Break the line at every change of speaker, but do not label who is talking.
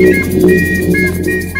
¡Gracias!